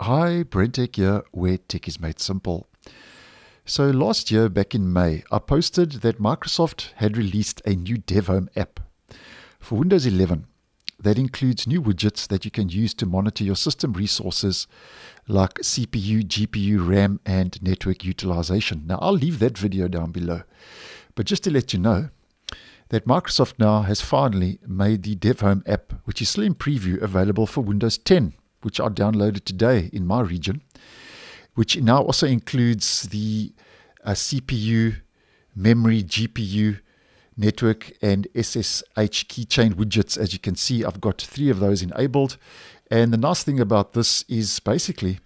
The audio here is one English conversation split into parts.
Hi, Brentech here, where tech is made simple. So last year, back in May, I posted that Microsoft had released a new DevHome app for Windows 11 that includes new widgets that you can use to monitor your system resources like CPU, GPU, RAM, and network utilization. Now, I'll leave that video down below. But just to let you know that Microsoft now has finally made the DevHome app, which is still in preview, available for Windows 10 which I downloaded today in my region, which now also includes the uh, CPU, memory, GPU, network, and SSH keychain widgets. As you can see, I've got three of those enabled. And the nice thing about this is basically,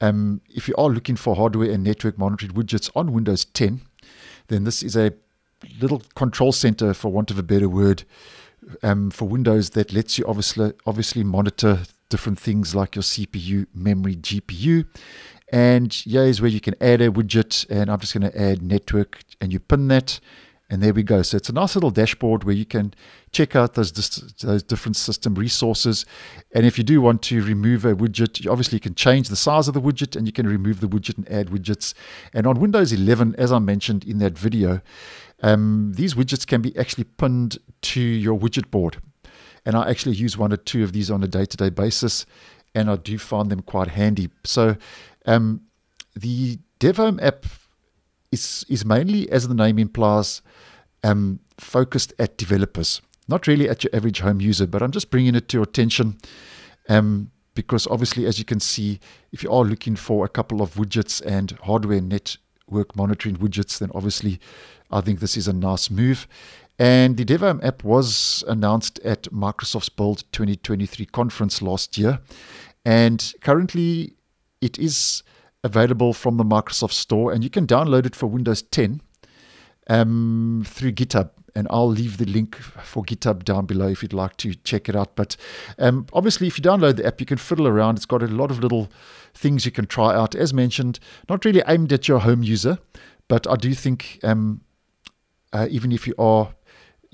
um, if you are looking for hardware and network monitored widgets on Windows 10, then this is a little control center, for want of a better word, um, for Windows that lets you obviously obviously monitor different things like your CPU, memory, GPU. And here is where you can add a widget. And I'm just going to add network and you pin that. And there we go. So it's a nice little dashboard where you can check out those, those different system resources. And if you do want to remove a widget, you obviously can change the size of the widget and you can remove the widget and add widgets. And on Windows 11, as I mentioned in that video, um, these widgets can be actually pinned to your widget board. And I actually use one or two of these on a day to day basis, and I do find them quite handy. So, um, the DevHome app is, is mainly, as the name implies, um, focused at developers, not really at your average home user, but I'm just bringing it to your attention. Um, because obviously, as you can see, if you are looking for a couple of widgets and hardware network monitoring widgets, then obviously I think this is a nice move. And the DevHome app was announced at Microsoft's Build 2023 conference last year. And currently, it is available from the Microsoft Store, and you can download it for Windows 10 um, through GitHub. And I'll leave the link for GitHub down below if you'd like to check it out. But um, obviously, if you download the app, you can fiddle around. It's got a lot of little things you can try out. As mentioned, not really aimed at your home user, but I do think um, uh, even if you are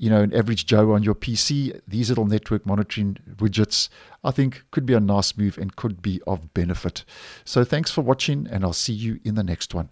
you know, an average Joe on your PC, these little network monitoring widgets, I think could be a nice move and could be of benefit. So thanks for watching, and I'll see you in the next one.